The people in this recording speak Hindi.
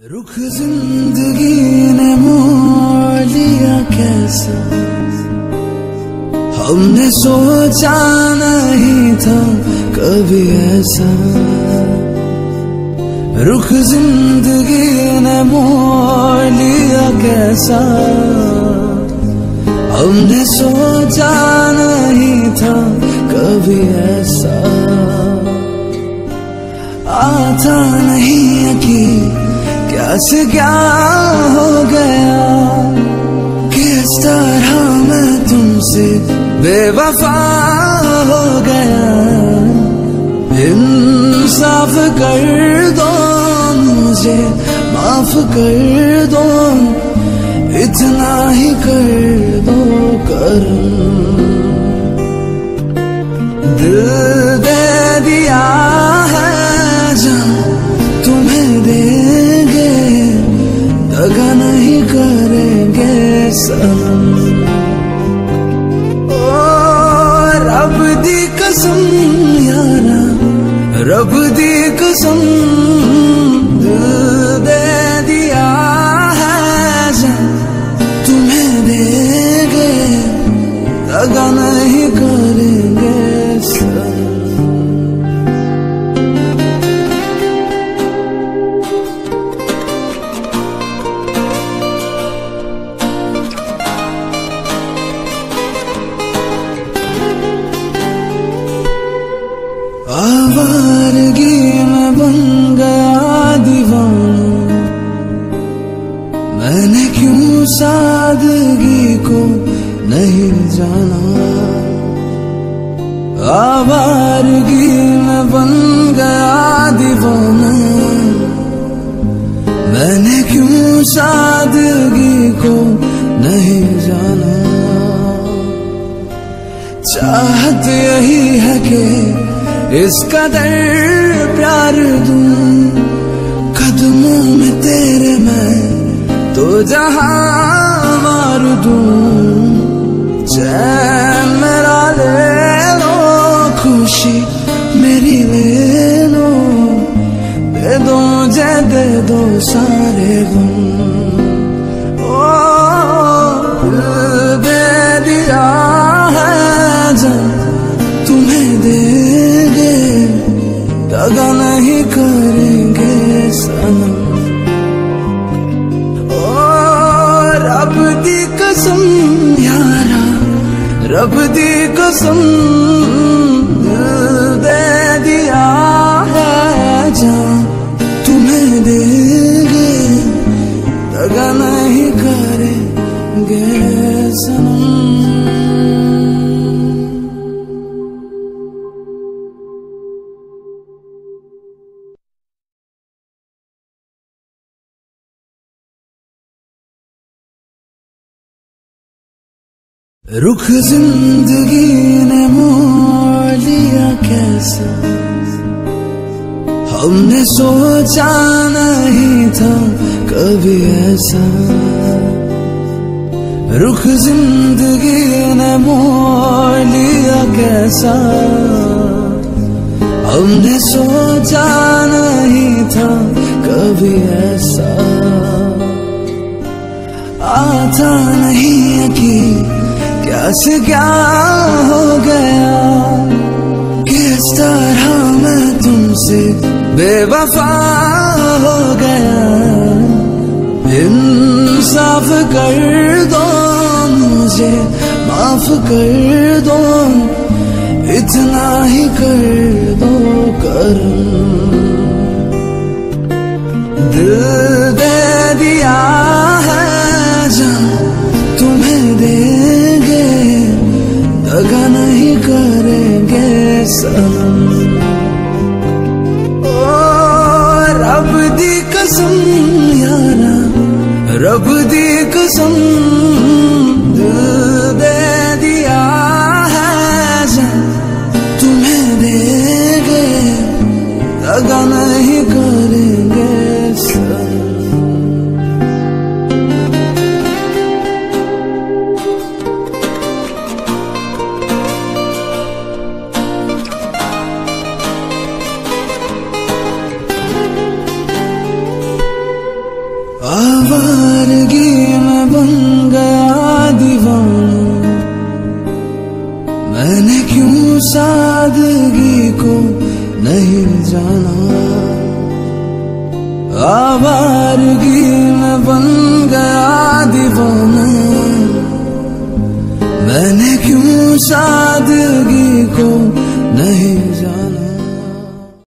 रुख ज़िंदगी ने मोड़ लिया कैसा? हमने सोचा नहीं था कभी ऐसा। रुख ज़िंदगी ने मोड़ लिया कैसा? हमने सोचा नहीं था कभी ऐसा। आता नहीं यकीन क्या से क्या हो गया? किस तरह मैं तुमसे बेवफा हो गया? इंसाफ कर दो मुझे, माफ़ कर दो, इतना ही कर दो कर दगा नहीं करेंगे सनम ओ, रब दी कसम यारा, रब दी कसम दे दिया है तुम्हें देंगे। दगा जाना। आवारगी में बन गया दीवाना। मैंने क्यों सादगी को नहीं जाना? चाहत यही है कि इस कदर प्यार दूँ। कदमों में तेरे मैं तो जहाँ मार दूँ। 真 कसम दे दिया है जान तुम्हें देंगे दगा नहीं करेंगे सनम रुख ज़िंदगी ने मोड़ लिया कैसा? हमने सोचा नहीं था कभी ऐसा। रुख ज़िंदगी ने मोड़ लिया कैसा? हमने सोचा नहीं था कभी ऐसा। आता नहीं यकीन क्या से क्या हो गया? किस तरह मैं तुमसे बेवफा हो गया? इंसाफ कर दो मुझे, माफ़ कर दो। इतना ही कर दो कर दिल मैंने क्यों सादगी को नहीं जाना? आवारगी में बन गया दीवाना। मैंने क्यों सादगी को नहीं जाना?